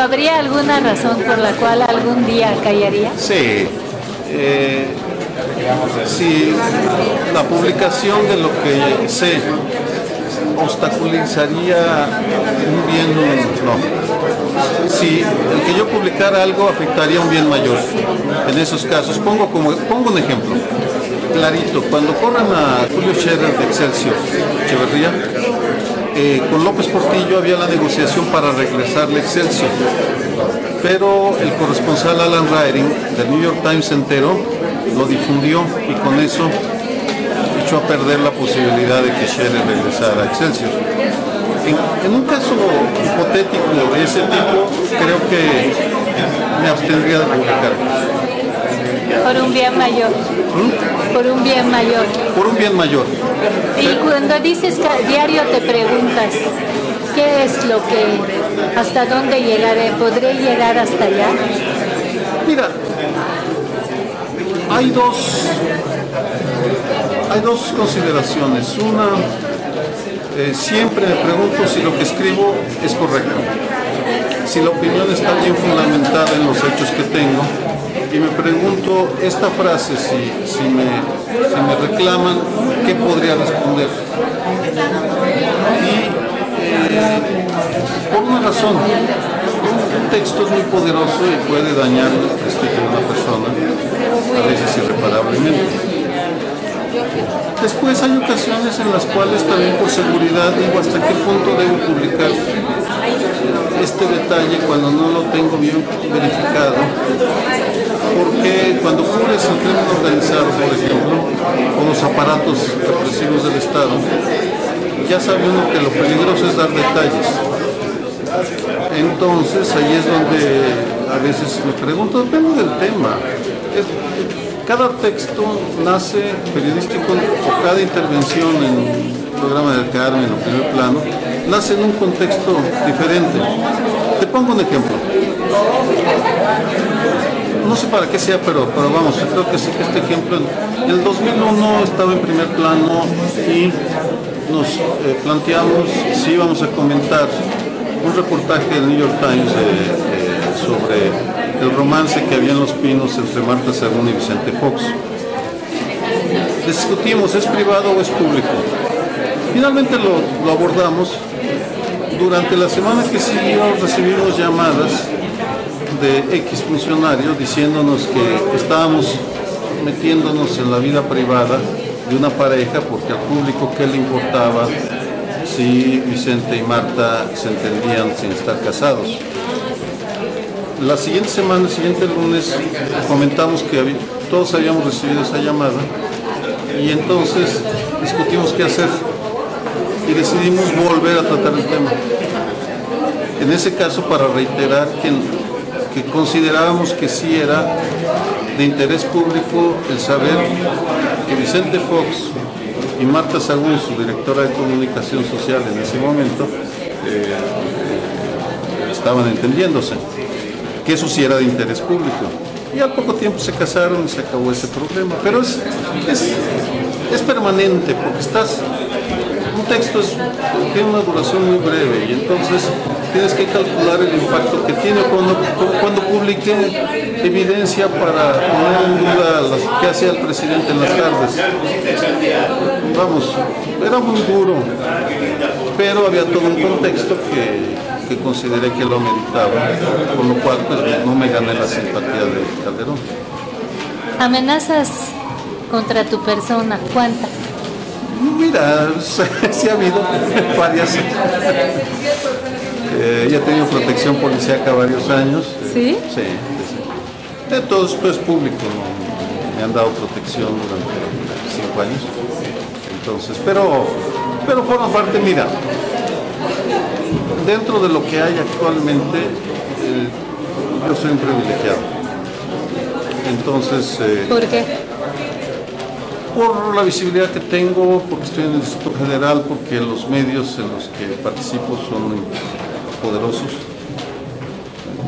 ¿Habría alguna razón por la cual algún día callaría? Sí. Eh, la publicación de lo que sé obstaculizaría un bien, no. Si el que yo publicara algo afectaría un bien mayor, en esos casos, pongo, como, pongo un ejemplo, clarito, cuando corren a Julio Scherer de Excelsior, Echeverría, eh, con López Portillo había la negociación para regresarle Excelsior, pero el corresponsal Alan Riding del New York Times entero lo difundió y con eso perder la posibilidad de que Scherer regresara a Excelsior. En, un caso hipotético de ese tipo, creo que me abstendría de publicar. Por un bien mayor. ¿Mm? Por un bien mayor. Por un bien mayor. Y cuando dices que diario te preguntas, ¿qué es lo que, hasta dónde llegaré? ¿Podré llegar hasta allá? Mira, hay dos, hay dos consideraciones. Una, eh, siempre me pregunto si lo que escribo es correcto, si la opinión está bien fundamentada en los hechos que tengo. Y me pregunto, esta frase, si, me, me reclaman, ¿qué podría responder? Y eh, por una razón, un texto es muy poderoso y puede dañar el prestigio de una persona, a veces irreparablemente. Después hay ocasiones en las cuales también por seguridad digo hasta qué punto debo publicar este detalle cuando no lo tengo bien verificado. Porque cuando cubres el crimen organizado, por ejemplo, con los aparatos represivos del Estado, ya sabe uno que lo peligroso es dar detalles. Entonces ahí es donde a veces me pregunto, depende del tema. Cada texto nace periodístico o cada intervención en el programa del Carmen en el primer plano, nace en un contexto diferente. Te pongo un ejemplo. No sé para qué sea, pero, pero vamos, creo que sí que este ejemplo, en el 2001 estaba en primer plano y nos eh, planteamos si íbamos a comentar un reportaje del New York Times sobre el romance que había en Los Pinos entre Marta Sagún y Vicente Fox. Discutimos, ¿es privado o es público? Finalmente lo, abordamos. Durante la semana que siguió recibimos llamadas de X funcionarios diciéndonos que estábamos metiéndonos en la vida privada de una pareja porque al público qué le importaba si Vicente y Marta se entendían sin estar casados. La siguiente semana, el siguiente lunes, comentamos que todos habíamos recibido esa llamada y entonces discutimos qué hacer y decidimos volver a tratar el tema. En ese caso, para reiterar que, considerábamos que sí era de interés público el saber que Vicente Fox y Marta Sagún, su directora de comunicación social en ese momento, eh, estaban entendiéndose, que eso sí era de interés público. Y al poco tiempo se casaron y se acabó ese problema. Pero es, es, permanente, porque estás, un texto tiene una duración muy breve y entonces tienes que calcular el impacto que tiene cuando, cuando publique evidencia para poner en duda lo que hacía el presidente en las tardes. Vamos, era muy duro, pero había todo un contexto que, consideré que lo meditaba, con lo cual pues, no me gané la simpatía de Calderón. ¿Amenazas contra tu persona? ¿Cuántas? Mira, sí ha habido varias. Eh, ella ha tenido protección policíaca varios años. ¿Sí? Sí. De todo esto es público, me han dado protección durante cinco años. Entonces, pero, pero forma parte, mira, dentro de lo que hay actualmente, eh, yo soy un privilegiado. Entonces... Eh, ¿Por qué? Por la visibilidad que tengo, porque estoy en el Instituto Federal, porque los medios en los que participo son poderosos.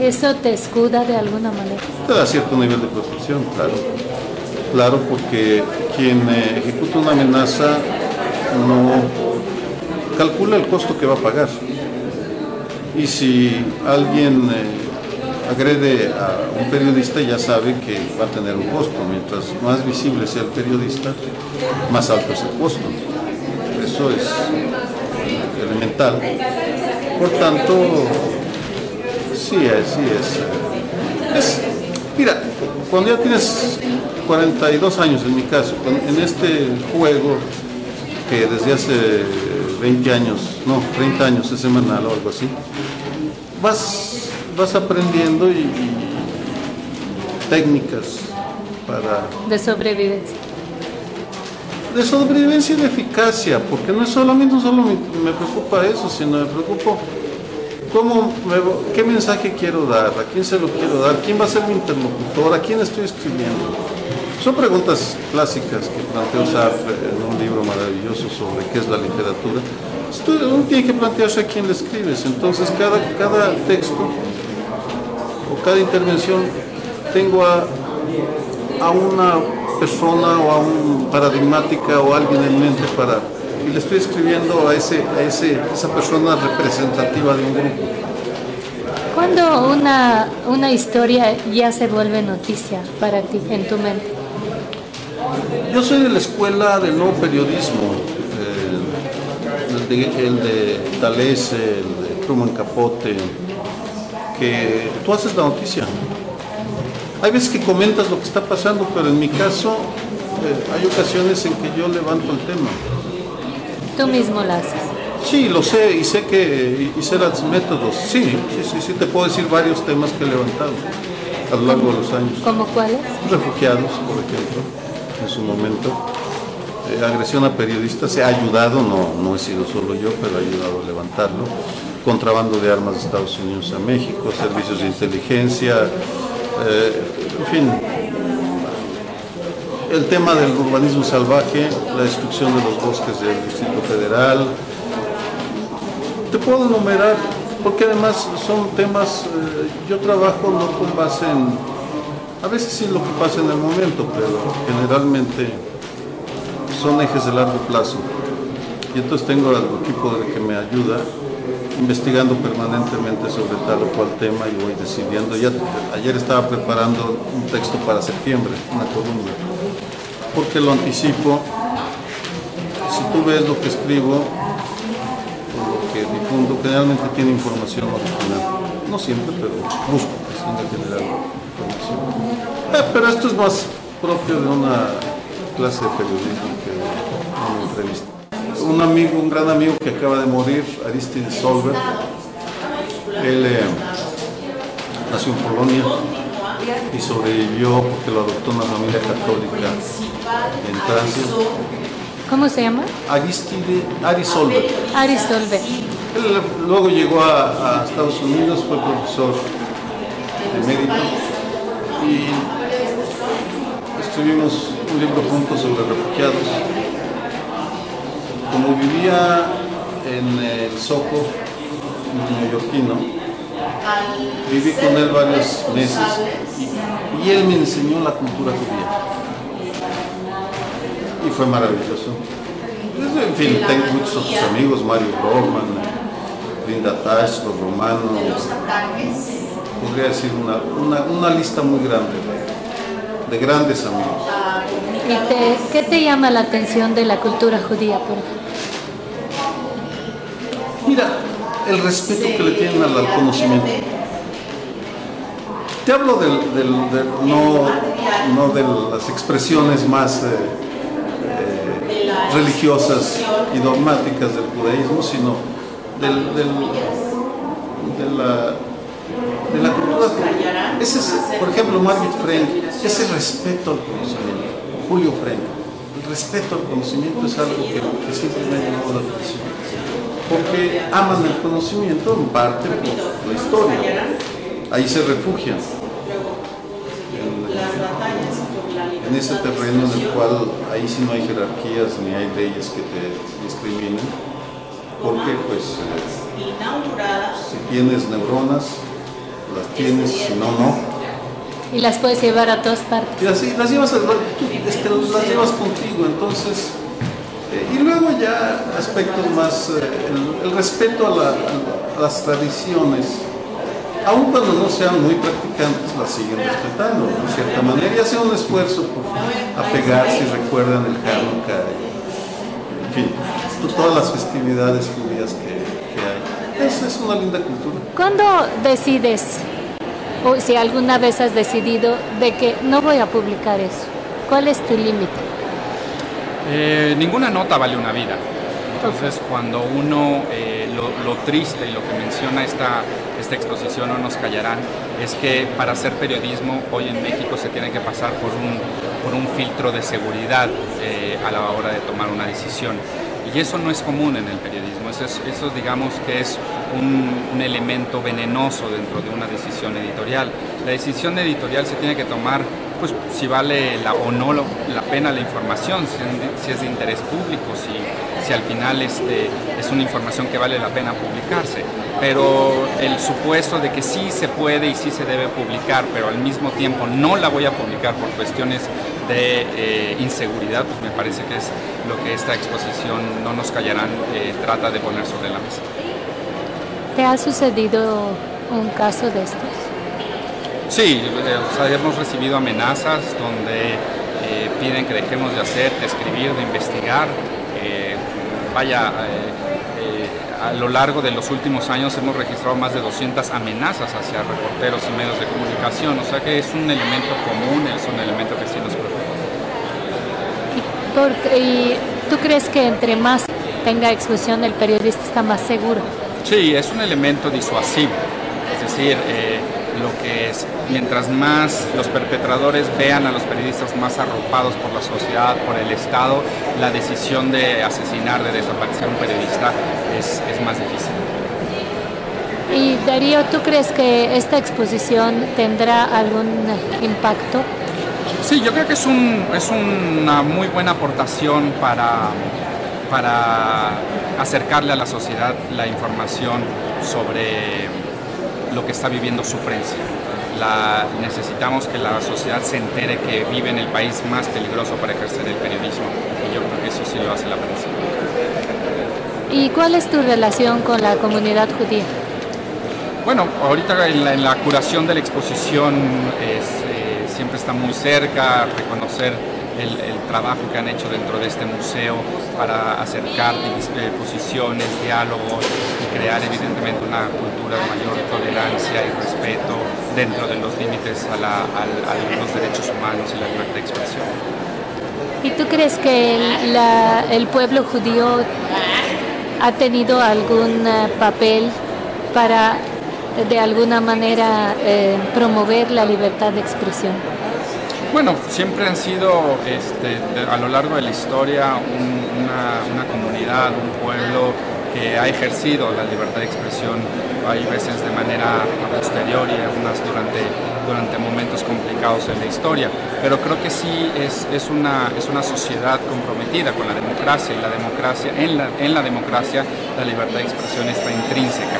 ¿Eso te escuda de alguna manera? Te da cierto nivel de protección, claro. Claro, porque quien eh, ejecuta una amenaza no calcula el costo que va a pagar. Y si alguien eh, agrede a un periodista ya sabe que va a tener un costo. Mientras más visible sea el periodista, más alto es el costo. Eso es elemental. Por tanto, sí sí es mira, cuando ya tienes 42 años en mi caso, en este juego que desde hace 20 años, no, 30 años es semanal o algo así, vas, vas aprendiendo y, técnicas para... De sobrevivencia. De sobrevivencia y de eficacia, porque no es solamente, no solo me, me preocupa eso, sino me preocupa cómo qué mensaje quiero dar, a quién se lo quiero dar, quién va a ser mi interlocutor, a quién estoy escribiendo. Son preguntas clásicas que planteó Sartre en un libro maravilloso sobre qué es la literatura. Uno tiene que plantearse a quién le escribes. Entonces, cada, cada texto o cada intervención tengo a, a una persona o a un paradigmática o alguien en mente para y le estoy escribiendo a, ese, a ese, esa persona representativa de un grupo. ¿Cuándo una, una historia ya se vuelve noticia para ti, en tu mente? Yo soy de la escuela del nuevo periodismo, eh, el, de, Talese, el de Truman Capote, que tú haces la noticia. Hay veces que comentas lo que está pasando, pero en mi caso eh, hay ocasiones en que yo levanto el tema. Tú mismo lo haces. Sí, lo sé y sé que y sé los métodos. Sí, sí, sí, sí, te puedo decir varios temas que he levantado a lo largo de los años. ¿Cómo cuáles? Refugiados, por ejemplo, en su momento. Eh, agresión a periodistas se ha ayudado, no, no he sido solo yo, pero ha ayudado a levantarlo. Contrabando de armas de Estados Unidos a México, servicios de inteligencia, eh, en fin, el tema del urbanismo salvaje, la destrucción de los bosques del Distrito Federal. Te puedo enumerar, porque además son temas, eh, yo trabajo no con base en, a veces sí lo que pasa en el momento, pero generalmente son ejes de largo plazo. Y entonces tengo al equipo que me ayuda investigando permanentemente sobre tal o cual tema y voy decidiendo. Ya, ayer estaba preparando un texto para septiembre, una columna porque lo anticipo. Si tú ves lo que escribo, generalmente tiene información original. No siempre, pero busco que información. Eh, pero esto es más propio de una clase de periodismo que de una entrevista. Un amigo, un gran amigo que acaba de morir, Aristide Solver, él eh, nació en Polonia y sobrevivió porque lo adoptó una familia católica en Francia. ¿Cómo se llama? Aristide Arisolve. Arisolve. Él luego llegó a, Estados Unidos, fue profesor de mérito y escribimos un libro juntos sobre refugiados. Como vivía en el Soco neoyorquino, viví con él varios meses y, y él me enseñó la cultura judía y fue maravilloso. En fin, tengo muchos otros amigos, Mario Borman, Linda Tash, los romanos. Podría decir una, una, una lista muy grande de, de grandes amigos. ¿Y te, qué te llama la atención de la cultura judía, por ejemplo? Mira, el respeto que le tienen al, al conocimiento. Te hablo del, del, no, no de las expresiones más... Eh, religiosas y dogmáticas del judaísmo, sino del, del, de, la, de la cultura. Ese es, por ejemplo, Margit Frank, ese respeto al conocimiento, Julio Frank, el respeto al conocimiento es algo que, que siempre me ha llamado la atención, porque aman el conocimiento en parte por la historia, ahí se refugian. En ese terreno en el cual ahí sí no hay jerarquías ni hay leyes que te discriminen, porque pues si tienes neuronas, las tienes, si no, no. Y las puedes llevar a todas partes. Y así las llevas, las llevas contigo, entonces. eh, y luego ya aspectos más, eh, el, el respeto a, la- a las tradiciones, aun cuando no sean muy practicantes, las siguen respetando de cierta manera y hacen un esfuerzo por apegarse y recuerdan el Hanukkah, en fin, todas las festividades judías que, que hay. Es, es una linda cultura. ¿Cuándo decides, o si alguna vez has decidido, de que no voy a publicar eso? ¿Cuál es tu límite? Eh, ninguna nota vale una vida. Entonces, cuando uno, eh, lo, lo triste y lo que menciona esta, esta exposición, no nos callarán, es que para hacer periodismo hoy en México se tiene que pasar por un, por un filtro de seguridad eh, a la hora de tomar una decisión. Y eso no es común en el periodismo, eso, es- digamos que es un elemento venenoso dentro de una decisión editorial. La decisión editorial se tiene que tomar pues si vale la, o no la pena la información, si es de interés público, si, si al final este, es una información que vale la pena publicarse. Pero el supuesto de que sí se puede y sí se debe publicar, pero al mismo tiempo no la voy a publicar por cuestiones de eh, inseguridad, pues me parece que es lo que esta exposición, no nos callarán, eh, trata de poner sobre la mesa. ¿Te ha sucedido un caso de estos? Sí, eh, o sea, hemos recibido amenazas donde eh, piden que dejemos de hacer, de escribir, de investigar. Eh, vaya, a lo largo de los últimos años hemos registrado más de 200 amenazas hacia reporteros y medios de comunicación, o sea que es un elemento común, es un elemento que sí nos preocupa. ¿Y, por- y tú crees que entre más tenga exposición el periodista está más seguro? Sí, es un elemento disuasivo. Es decir, eh, lo que es, mientras más los perpetradores vean a los periodistas más arropados por la sociedad, por el Estado, la decisión de asesinar, de desaparecer a un periodista es, es más difícil. Y Darío, ¿tú crees que esta exposición tendrá algún impacto? Sí, yo creo que es, un, es una muy buena aportación para, para acercarle a la sociedad la información sobre lo que está viviendo su prensa. La, necesitamos que la sociedad se entere que vive en el país más peligroso para ejercer el periodismo y yo creo que eso sí lo hace la prensa. ¿Y cuál es tu relación con la comunidad judía? Bueno, ahorita en la, en la curación de la exposición es, eh, siempre está muy cerca, reconocer el, el trabajo que han hecho dentro de este museo para acercar eh, posiciones, diálogos crear evidentemente una cultura de mayor tolerancia y respeto dentro de los límites a, la- a los derechos humanos y la libertad de expresión. ¿Y tú crees que el, la- el pueblo judío ha tenido algún eh, papel para, de alguna manera, eh, promover la libertad de expresión? Bueno, siempre han sido este, de- a lo largo de la historia un- una, una comunidad, un pueblo que ha ejercido la libertad de expresión, hay veces de manera posterior y algunas durante, durante momentos complicados en la historia, pero creo que sí es, es, una, es una sociedad comprometida con la democracia y la democracia, en la, en la democracia la libertad de expresión está intrínseca.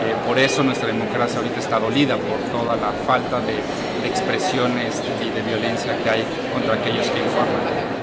Eh, por eso nuestra democracia ahorita está dolida por toda la falta de, de expresiones y de violencia que hay contra aquellos que informan.